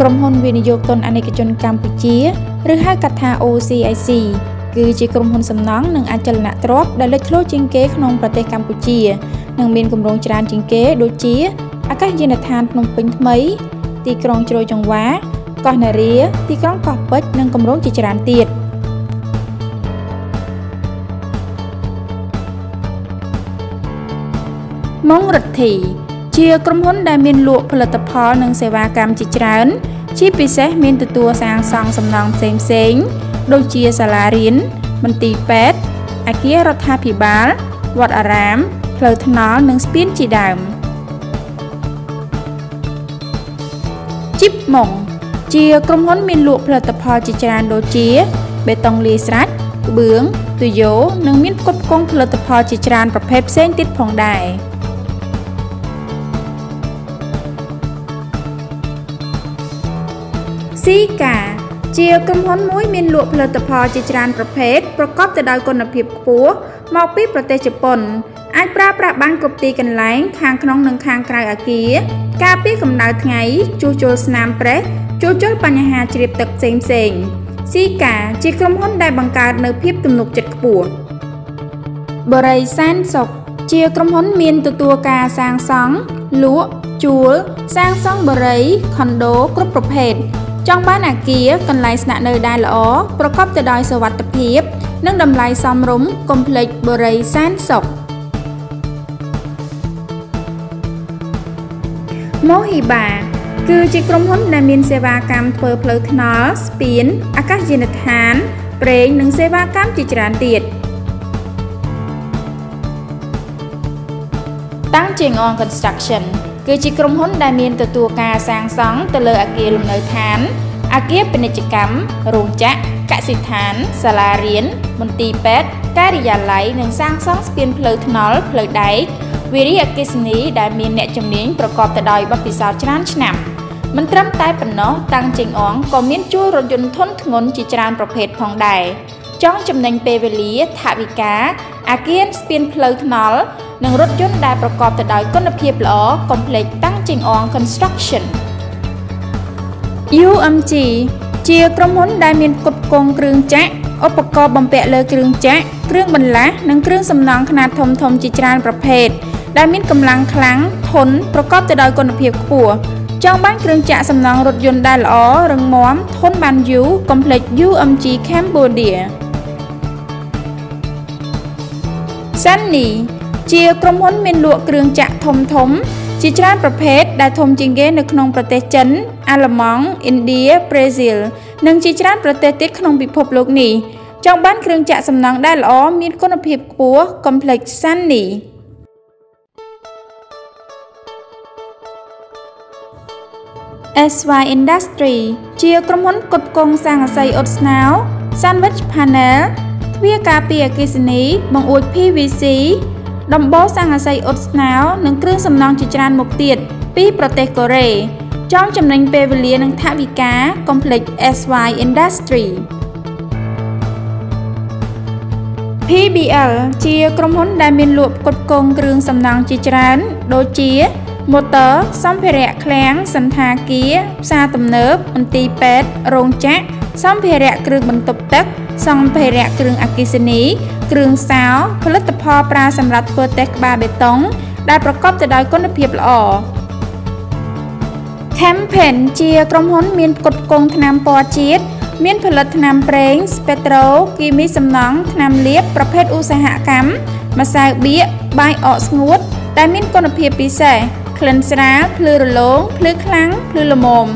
ក្រុមហ៊ុនវិនិយោគទុនអាណិកជនកម្ពុជាឬហៅកាត់ថា OCIC គឺជាក្រុមហ៊ុនសំណង់និងអចលនទ្រព្យដែលលេចធ្លោជាងគេក្នុងប្រទេសកម្ពុជានិងមានគម្រោងច្រើនជាងគេដូចជាអាកាសយានដ្ឋានភ្នំពេញថ្មី ទីក្រុងជ្រោយចង្វាកោះនារាទីក្រុងកោះពេជ្រនិងគម្រោងជាច្រើនទៀតម៉ុងរិទ្ធីជាក្រុមហ៊ុនដែលមានលក់ផលិតផលនិងសេវាកម្មជាច្រើន ជាពិសេសមានទទួលសាងសង់សំណង់ផ្សេងផ្សេងដូចជាសាលារៀនមន្ទីរពេទ្យអគាររដ្ឋាភិបាលវត្តអារាមផ្លូវថ្នល់និងស្ពានជាដើមជីបម៉ុងជាក្រុមហ៊ុនមានលក់ផលិតផលជាច្រើនដូចជាបេតុងលាយស្រេចក្បឿងទុយោនិងមានផ្គត់ផ្គង់ផលិតផលជាច្រើនប្រភេទផ្សេងទៀតផងដែរ ស៊ីកាជាក្រុមហ៊ុនមួយមានលក់ផលិតផលជាច្រើនប្រភេទប្រកបទៅដោយគុណភាពខ្ពស់មកពីប្រទេសជប៉ុន អាចប្រើប្រាស់បានគ្រប់ទីកន្លែង ខាងក្នុងនិងខាងក្រៅអាគារការពារកម្ដៅថ្ងៃជួសជុលស្នាមប្រេះជួសជុលបញ្ហាជ្រាបទឹកផ្សេងផ្សេងស៊ីកាជាក្រុមហ៊ុនដែលបង្កើតនូវភាពទំនុកចិត្តខ្ពស់បរិយសែនសុកជាក្រុមហ៊ុនមានទទួលការសាងសង់លក់ជួលសាងសង់បរិយខុនដូគ្រប់ប្រភេទ ចង់បានអាគារកន្លែងស្នាក់នៅដែលល្អប្រកបទៅដោយសុវត្ថិភាព និងតម្លៃសមរម្យកុំភ្លេចបរិយសែនសុខម៉ូហ៊ីបាគឺជាក្រុមហ៊ុនដែលមានសេវាកម្មធ្វើផ្លូវថ្នល់ស្ពានអាកាសយានដ្ឋានប្រេងនិងសេវាកម្មជាច្រើនទៀតតាំងជាងអង Construction គឺជាក្រុមហ៊ុនដែលមានទទួលការសាងសង់ទៅលើអគារលំនៅឋានអគារពាណិជ្ជកម្មរោងចក្រកសិដ្ឋានសាលារៀនមន្ទីរពេទ្យការិយាល័យនិងសាងសង់ស្ពានផ្លូវថ្នល់ផ្លូវដែកវិរិយអកិសនីដែលមានអ្នកជំនាញប្រកបទៅដោយបទពិសោធន៍ច្រើនឆ្នាំមិនត្រឹមតែប៉ុណ្ណោះតាំងជេងអងក៏មានជួលរថយន្តធុនធ្ងន់ជាច្រើនប្រភេទផងដែរ ចង់ចំណេញពេលវេលាថវិកាអាគារស្ពានផ្លូវថ្នល់និងរថយន្តដែលប្រកបទៅដោយគុណភាពល្អកុំភ្លេចតាំងជិងអង Construction UMG ជាក្រុមហ៊ុនដែលមានគុតគងគ្រឿងចាក់ឧបករណ៍បំពាក់លើគ្រឿងចាក់គ្រឿងបន្លាស់និងគ្រឿងសំណង់ខ្នាតធំធំជាច្រើនប្រភេទដែលមានកម្លាំងខ្លាំងធន់ប្រកបទៅដោយគុណភាពខ្ពស់ចង់បានគ្រឿងចាក់សំណង់រថយន្តដែលល្អរឹងមាំធន់បានយូរកុំភ្លេច UMG Cambodia Sunny ជាក្រុមហ៊ុនមានលក់គ្រឿងចាក់ធំធំ ជាច្រើនប្រភេទដែលធំជាងគេនៅក្នុងប្រទេសចិន អាល្លឺម៉ង់ឥណ្ឌាប្រេស៊ីលនិងជាច្រើនប្រទេសទៀតក្នុងពិភពលោកនេះចង់បានគ្រឿងចាក់សំណង់ដែលល្អមានគុណភាពខ្ពស់ Complex Sunny SY Industry ជាក្រុមហ៊ុនផ្គត់ផ្គង់ស័ង្កសីអ៊ុតស្នោ Sandwich Panel ទ្វារការពារអគ្គិសនី បង្អួច PVC ដំបូលស័ង្កសីអ៊ុតស្នោនិងគ្រឿងសំណង់ជាច្រើនមុខទៀតពីប្រទេសកូរ៉េចង់ចំណេញពេលវេលានិងថវិកា Complex SY Industry PBL ជាក្រុមហ៊ុនដែលមានលក់ផ្គត់ផ្គង់គ្រឿងសំណង់ជាច្រើន ដូចជាម៉ូទ័រសម្ភារៈឃ្លាំងសន្តាគារផ្សារទំនើបមន្ទីរពេទ្យរោងចក្រសម្ភារៈគ្រឿងបន្ទប់ទឹក សម្ភារៈគ្រឿងអគ្គិសនី គ្រឿងសោផលិតផលប្រើសម្រាប់ធ្វើតេស្តក្បាលបេតុង ដែលប្រកបទៅដោយគុណភាពល្អ Campaign ជាក្រុមហ៊ុនមានផ្គត់ផ្គង់ថ្នាំពណ៌ជាតិមានផលិតថ្នាំប្រេង ស្ពេត្រូគីមីសំណង់ថ្នាំលាបប្រភេទឧស្សាហកម្មម្សៅបៀកបាយអកស្ងួត ដែលមានគុណភាពពិសេសក្លិនស្រាលភ្លឺរលោងភ្លឺខ្លាំងភ្លឺល្មម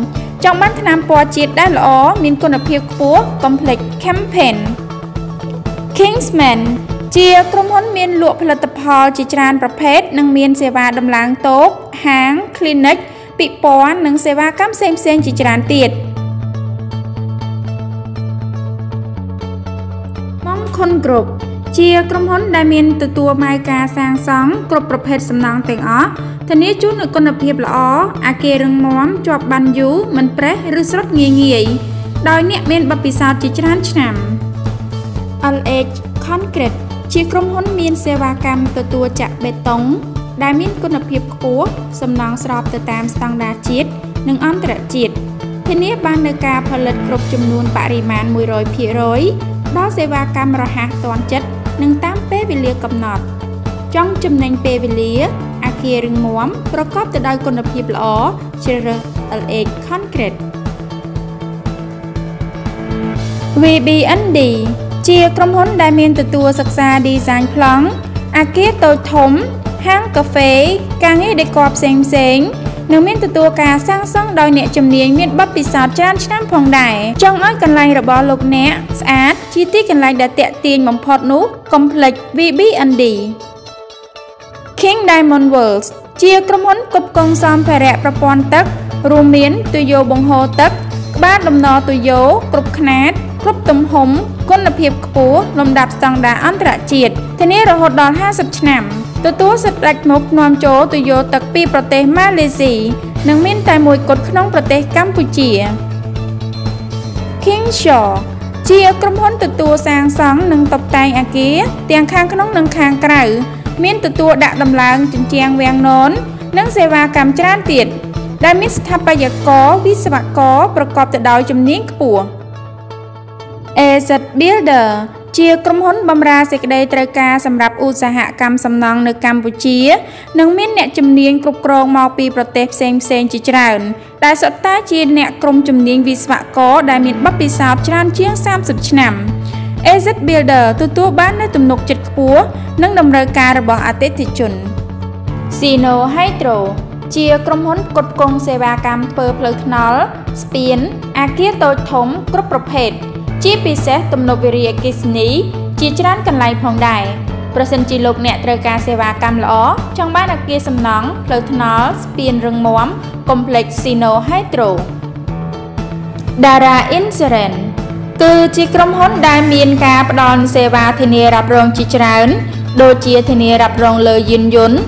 ចង់បានថ្នាំពណ៌ជាតិដែលល្អមានគុណភាពខ្ពស់ Complex Campaign Kingsman ជាក្រុមហ៊ុនមានលក់ផលិតផលជាច្រើនប្រភេទនិងមានសេវាដំឡើងតូបហាង clinic ពិព័រណ៍និងសេវាកម្មផ្សេងៗជាច្រើនទៀតម៉ងខុនគ្រប់ ជាក្រុមហ៊ុនដែលមានទទួលម៉ៅការសាងសង់គ្រប់ប្រភេទសំណង់ទាំងអស់ធានាជូននូវគុណភាពល្អអាគាររឹងមាំជាប់បានយូរមិនប្រេះឬស្រុតងាយងាយដោយអ្នកមានបទពិសោធន៍ជាច្រើនឆ្នាំ LH Concrete ជាក្រុមហ៊ុនមានសេវាកម្មទទួលចាក់បេតុង ដែលមានគុណភាពខ្ពស់សំណង់ស្របទៅតាមស្តង់ដារជាតិនិងអន្តរជាតិភធានាបាននូវការផលិតគ្រប់ចំនួនបរិមាណ100%ដល់សេវាកម្មរហ័សទាន់ចិត្ត និងតាមពេលវេលាកំណត់ ចង់ចំណេញពេលវេលាអាគាររឹងមាំប្រកបទៅដោយគុណភាពល្អជ្រើសរើស LH Concrete VBND ជាក្រុមហ៊ុនដែលមានទទួលសិក្សា Design ប្លង់អាគារតូចធំហាងកាហ្វេ ការងារដេក័រផ្សេងផ្សេង និងមានទទួលការសាងសង់ដោយអ្នកជំនាញមានបទពិសោធន៍ច្រើនឆ្នាំផងដែរចង់ឲ្យកន្លែងរបស់លោកអ្នកស្អាតជាទីកន្លែងដែលតាក់ទាញបំផុតនោះកុំភ្លេច VBND King Diamond World ជាក្រុមហ៊ុនគប់កងសម្ភារៈប្រព័ន្ធទឹក រួមមានទុយោបង្ហូរទឹក ក្បាលដំណទុយោគ្រប់ខ្នាត គ្រប់ទំហំគុណភាពខ្ពស់លំដាប់ស្តង់ដារអន្តរជាតិធានារហូតដល់50ឆ្នាំទទួលសិទ្ធិដាច់មុខនាំចូលទុយោទឹកពីប្រទេសម៉ាឡេស៊ីនិងមានតែមួយគត់ក្នុងប្រទេសកម្ពុជា King Shaw ជាក្រុមហ៊ុនទទួលសាងសង់និងតុបតែងអគារទាំងខាងក្នុងនិងខាងក្រៅ មានទទួលដាក់ដំឡើងជញ្ជាំងវាំងនននិងសេវាកម្មច្រើនទៀតដែលមានស្ថាបត្យករវិស្វករប្រកបទៅដោយជំនាញខ្ពស់ AZ Builder ជាក្រុមហ៊ុនបម្រើសេចក្តីត្រូវការសម្រាប់ឧស្សាហកម្មសំណង់នៅកម្ពុជា និងមានអ្នកជំនាញគ្រប់គ្រងមកពីប្រទេសផ្សេងផ្សេងជាច្រើនដែលសុទ្ធតែជាអ្នកក្រុមជំនាញវិស្វករដែលមានបទពិសោធន៍ច្រើនជាង30ឆ្នាំ AZ Builder ទទួលបាននូវទំនុកចិត្តខ្ពស់និងតម្រូវការរបស់អតិថិជន Sino Hydro ជាក្រុមហ៊ុនផ្គត់ផ្គង់សេវាកម្មធ្វើផ្លូវថ្នល់ស្ពានអាគារតូចធំគ្រប់ប្រភេទ ជាពិសេសទំនប់វារីអគ្គិសនី ជាច្រើនកន្លែងផងដែរប្រសិនជាលោកអ្នកត្រូវការសេវាកម្មល្អចង់បានអគារសំណង់ផ្លូវថ្នល់ស្ពានរឹងមាំកុំភ្លេច Sino Hydro Dara Insurance គឺជាក្រុមហ៊ុនដែលមានការផ្ដល់សេវាធានារ៉ាប់រងជាច្រើន ដូចជាធានារ៉ាប់រងលើយានយន្ត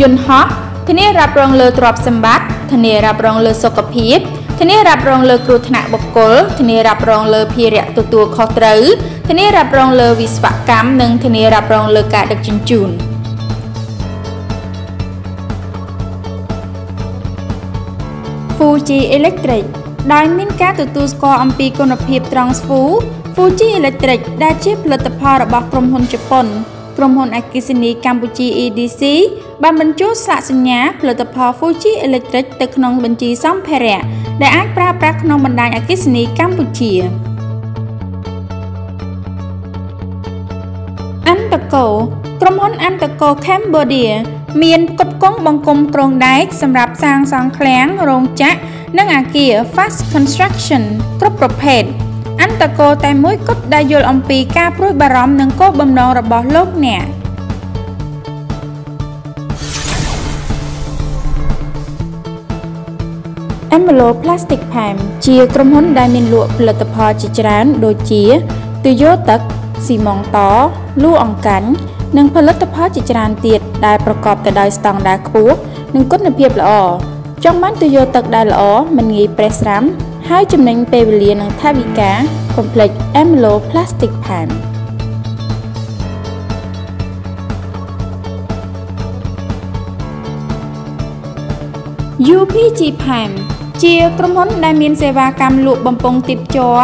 យន្តហោះធានារ៉ាប់រងលើទ្រព្យសម្បត្តិធានារ៉ាប់រងលើសុខភាព ធានារ៉ាប់រងលើគ្រោះថ្នាក់បុគ្គលធានារ៉ាប់រងលើភារៈទទួលខុសត្រូវធានារ៉ាប់រងលើវិស្វកម្មនិងធានារ៉ាប់រងលើការដឹកជញ្ជូន Fuji Electric ដោយមានការទទួលស្គាល់អំពីគុណភាពត្រង់ស្វូ Fuji Electric ដែលជាផលិតផលរបស់ក្រុមហ៊ុនជប៉ុន ក្រុមហ៊ុនអគ្គិសនីកម្ពុជា EDC បានបញ្ចូលស្លាកសញ្ញាផលិតផល Fuji Electric ទៅក្នុងបញ្ជីសម្ភារៈដែលអាចប្រើប្រាស់ក្នុងបណ្ដាញអគ្គិសនីកម្ពុជាអន្តកោក្រុមហ៊ុនអន្តកោ Cambodia មានផ្គត់ផ្គង់បង្គំក្រងដែកសម្រាប់សាងសង់ឃ្លាំងរោងចក្រនិងអាគារ Fast Construction គ្រប់ប្រភេទ អន្តកោតែមួយគត់ដែលយល់អំពីការព្រួយបារម្ភនិងគោលបំណងរបស់លោកអ្នក Emelo Plastic Palm ជាក្រុមហ៊ុនដែលមានលក់ផលិតផលជាច្រើនដូចជាទុយោទឹកស៊ីម៉ងតលូអង្កាញ់និងផលិតផលជាច្រើនទៀតដែលប្រកបទៅដោយស្តង់ដារខ្ពស់និងគុណភាពល្អចង់បានទុយោទឹកដែលល្អមិនងាយប្រេះស្រាំ ហើយចំណេញពេលវេលានិងថវិកាកុំភ្លេច Emelo Plastic Pan UPG Pan ជាក្រុមហ៊ុនដែលមានសេវាកម្មលក់បំពង់ទីបជ័រ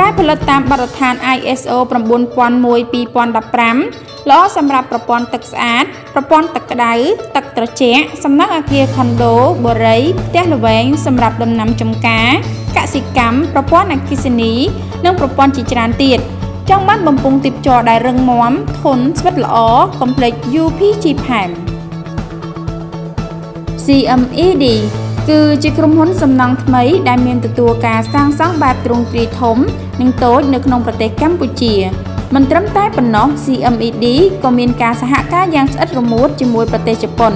ដែលផលិតតាមបទដ្ឋាន ISO 9001:2015ល្អសម្រាប់ប្រព័ន្ធទឹកស្អាត ប្រព័ន្ធទឹកក្តៅទឹកត្រជាក់សំណង់អគារខុនដូបូរីផ្ទះល្វែងសម្រាប់ដំណាំចម្ការ កសិកម្មប្រព័ន្ធអគ្គិសនីនិងប្រព័ន្ធជាច្រើនទៀតចង់បានបំពង់ទីបជ័រដែលរឹងមាំធន់ស្វិតល្អកុំភ្លេច UPG PAM CMED គឺជាក្រុមហ៊ុនសំណង់ថ្មីដែលមានទទួលការសាងសង់បែបទ្រង់ទ្រាយធំ និងតូចនៅក្នុងប្រទេសកម្ពុជាមិនត្រឹមតែប៉ុណ្ណោះ CMED ក៏មានការសហការយ៉ាងស្អិតរមួតជាមួយប្រទេសជប៉ុន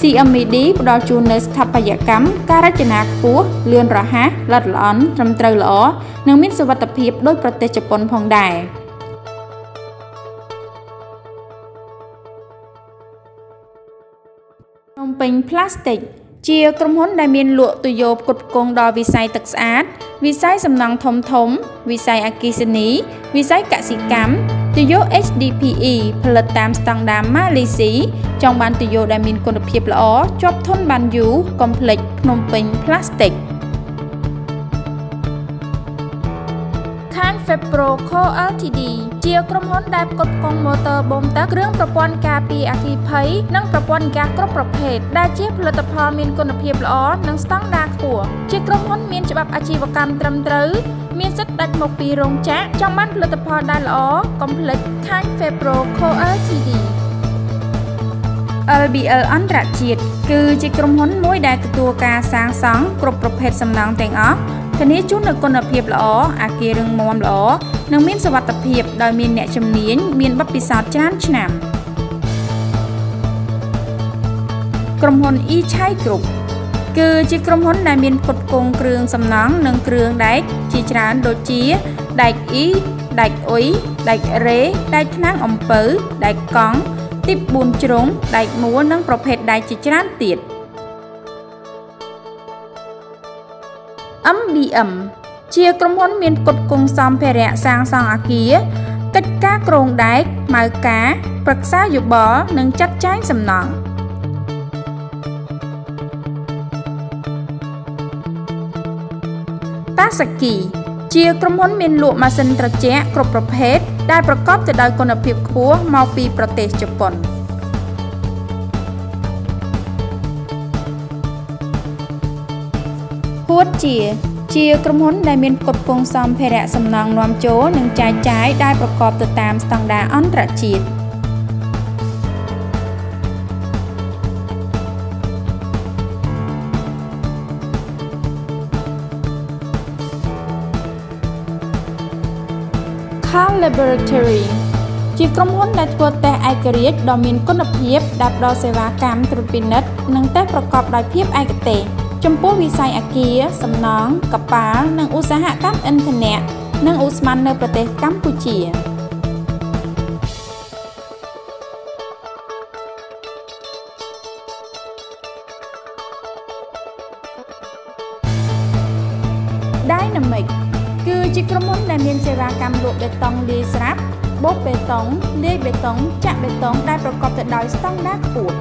CMED ផ្ដល់ជូននូវស្ថាបត្យកម្មការរចនាខ្ពស់លឿនរហ័សល្អិតល្អន់ត្រឹមត្រូវល្អនិងមានសុវត្ថិភាពដូចប្រទេសជប៉ុនផងដែរភ្នំពេញ Plastic ជាក្រុមហ៊ុនដែលមានលក់ទុយោផ្គត់ផ្គង់ដល់វិស័យទឹកស្អាត វិស័យសំណង់ធំធំ វិស័យអគ្គិសនី វិស័យកសិកម្មទុយោ HDPE ផលិតតាមស្តង់ដារម៉ាឡេស៊ីចង់បានទុយោដែលមានគុណភាពល្អជាប់ធន់បានយូរកុំភ្លេចភ្នំពេញ Plastic Febro Co Ltd ជាក្រុមហ៊ុនដែលផ្គត់ផ្គង់ម៉ូទ័របូមទឹកគ្រឿងប្រព័ន្ធការពារអគ្គិភ័យនិងប្រព័ន្ធហ្គាសគ្រប់ប្រភេទដែលជាផលិតផលមានគុណភាពល្អនិងស្តង់ដារខ្ពស់ជាក្រុមហ៊ុនមានច្បាប់អាជីវកម្មត្រឹមត្រូវមានសិទ្ធិដាច់មកពីរោងចក្រចង់បានផលិតផលដែលល្អកុំភ្លេចខាញ់ Febro Co Ltd LBL អន្តរជាតិគឺជាក្រុមហ៊ុនមួយដែលទទួលការសាងសង់គ្រប់ប្រភេទសំណង់ទាំងអស់ ធានាជូននូវគុណភាពល្អអាគាររឹងមាំល្អនិងមានសុវត្ថិភាពដោយមានអ្នកជំនាញមានបទពិសោធន៍ច្រើនឆ្នាំក្រុមហ៊ុន E-Chai Group គឺជាក្រុមហ៊ុនដែលមានផ្គត់ផ្គង់គ្រឿងសំណង់និងគ្រឿងដែកជាច្រើនដូចជាដែកអ៊ីដែកអ៊ុយដែករ៉េដែកថ្នាំងអំពៅដែកកង់ទីប4ជ្រុងដែកមួលនិងប្រភេទដែកជាច្រើនទៀត MBM ជាក្រុមហ៊ុនមានផ្គត់ផ្គង់សម្ភារៈសាងសង់អគារកិច្ចការគ្រោងដែកម៉ៅការប្រឹក្សាយោបល់និងចាត់ចែងសំណង់តាសាគីជាក្រុមហ៊ុនមានលក់ម៉ាស៊ីនត្រជាក់គ្រប់ប្រភេទដែលប្រកបទៅដោយគុណភាពខ្ពស់មកពីប្រទេសជប៉ុន តជា ជាក្រុមហ៊ុនដែលមានផ្គត់ផ្គង់សម្ភារៈសំណង់នាំចូលនិងចែកចាយដែលប្រកបទៅតាមស្តង់ដារអន្តរជាតិ Laboratory ជាក្រុមហ៊ុនដែលធ្វើតេស្តឯករាជ្យដ៏មានគុណភាពដែលផ្ដល់សេវាកម្មត្រួតពិនិត្យនិងតេស្តប្រកបដោយភាពឯកទេស។ ចំពោះវិស័យអាគារសំណង់កប៉ាល់និងឧស្សាហកម្មឥន្ធនៈនិងឧស្ម័ននៅប្រទេសកម្ពុជាដៃណាមិកគឺជាក្រុមហ៊ុនដែលមានសេវាកម្មលក់បេតុងលាយស្រាប់បូកបេតុងលាយបេតុងចាក់បេតុងដែលប្រកបទៅដោយស្តង់ដារខ្ពស់